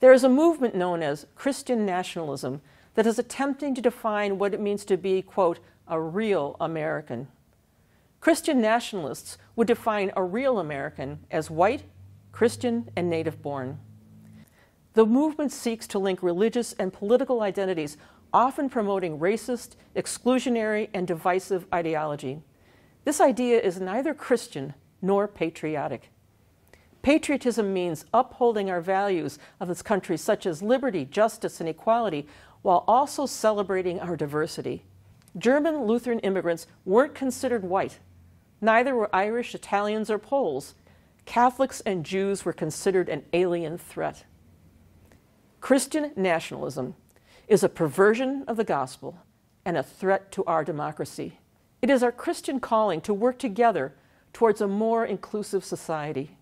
There is a movement known as Christian nationalism that is attempting to define what it means to be, quote, a real American. Christian nationalists would define a real American as white, Christian, and native born. The movement seeks to link religious and political identities, often promoting racist, exclusionary, and divisive ideology. This idea is neither Christian nor patriotic. Patriotism means upholding our values of this country, such as liberty, justice, and equality, while also celebrating our diversity. German Lutheran immigrants weren't considered white. Neither were Irish, Italians, or Poles. Catholics and Jews were considered an alien threat. Christian nationalism is a perversion of the gospel and a threat to our democracy. It is our Christian calling to work together towards a more inclusive society.